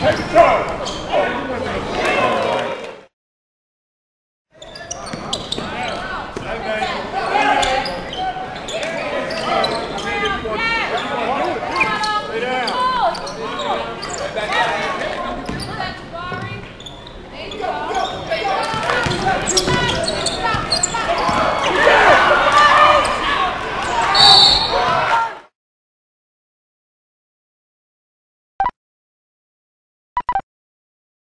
Take charge!